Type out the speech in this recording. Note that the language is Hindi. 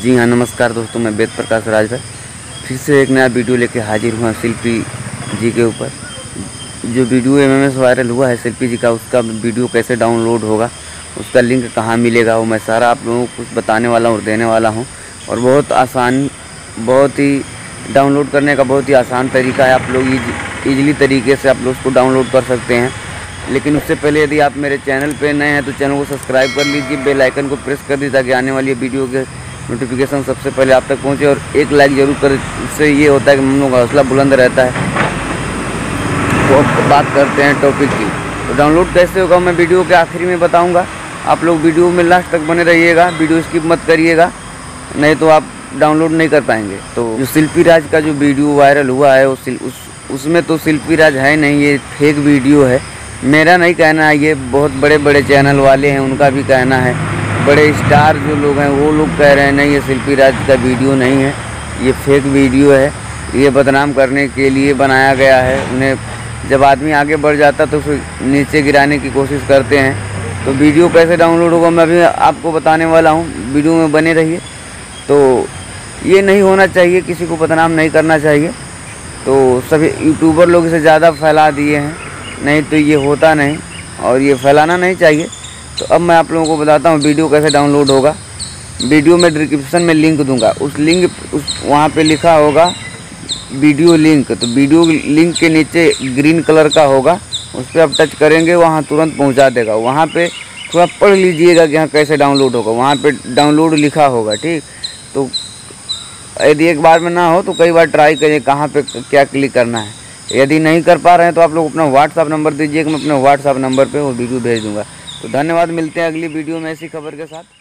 जी हाँ नमस्कार दोस्तों, मैं वेद प्रकाश राज भाई फिर से एक नया वीडियो लेके हाजिर हुआ शिल्पी जी के ऊपर। जो वीडियो एम एम एस वायरल हुआ है शिल्पी जी का, उसका वीडियो कैसे डाउनलोड होगा, उसका लिंक कहाँ मिलेगा, वो मैं सारा आप लोगों को कुछ बताने वाला हूँ और देने वाला हूँ। और बहुत आसान, बहुत ही डाउनलोड करने का बहुत ही आसान तरीका है। आप लोग ईजिली तरीके से आप लोग उसको डाउनलोड कर सकते हैं। लेकिन उससे पहले यदि आप मेरे चैनल पे नए हैं तो चैनल को सब्सक्राइब कर लीजिए बेल आइकन को प्रेस कर दीजिए, ताकि आने वाली वीडियो के नोटिफिकेशन सबसे पहले आप तक पहुँचे और एक लाइक ज़रूर कर। इससे ये होता है कि हम लोग का हौसला बुलंद रहता है। तो अब बात करते हैं टॉपिक की। तो डाउनलोड कैसे होगा मैं वीडियो के आखिरी में बताऊँगा। आप लोग वीडियो में लास्ट तक बने रहिएगा। वीडियो स्किप मत करिएगा। नहीं तो आप डाउनलोड नहीं कर पाएँगे। तो जो शिल्पी राज का जो वीडियो वायरल हुआ है उस, उस उसमें तो शिल्पी राज है नहीं ये फेक वीडियो है। मेरा नहीं कहना है ये बहुत बड़े बड़े चैनल वाले हैं उनका भी कहना है। बड़े स्टार जो लोग हैं, वो लोग कह रहे हैं, नहीं, ये शिल्पी राज का वीडियो नहीं है, ये फेक वीडियो है, ये बदनाम करने के लिए बनाया गया है। उन्हें जब आदमी आगे बढ़ जाता तो उसे नीचे गिराने की कोशिश करते हैं। तो वीडियो कैसे डाउनलोड होगा, मैं अभी आपको बताने वाला हूँ। वीडियो में बने रहिए। तो ये नहीं होना चाहिए, किसी को बदनाम नहीं करना चाहिए। तो सभी यूट्यूबर लोग इसे ज़्यादा फैला दिए हैं। नहीं तो ये होता नहीं और ये फैलाना नहीं चाहिए। तो अब मैं आप लोगों को बताता हूँ वीडियो कैसे डाउनलोड होगा। वीडियो में डिस्क्रिप्शन में लिंक दूँगा। उस लिंक उस वहाँ पे लिखा होगा वीडियो लिंक तो वीडियो लिंक के नीचे ग्रीन कलर का होगा। उस पर आप टच करेंगे, वहाँ तुरंत पहुँचा देगा। वहाँ पे थोड़ा पढ़ लीजिएगा कि यहाँ कैसे डाउनलोड होगा। वहाँ पे डाउनलोड लिखा होगा, ठीक? तो यदि एक बार में ना हो तो कई बार ट्राई करिए कहाँ पे क्या क्लिक करना है। यदि नहीं कर पा रहे हैं तो आप लोग अपना व्हाट्सअप नंबर दीजिए, कि मैं अपने व्हाट्सअप नंबर पे वो वीडियो भेज दूँगा। तो धन्यवाद मिलते हैं अगली वीडियो में ऐसी खबर के साथ।